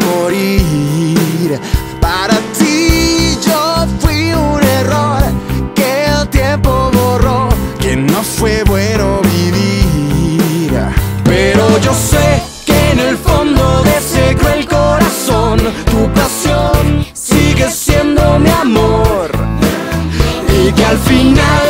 morir para ti. Yo fui un error que el tiempo borró, que no fue bueno vivir. Pero yo sé que en el fondo de ese cruel corazón, tu pasión sigue siendo mi amor. Y que al final...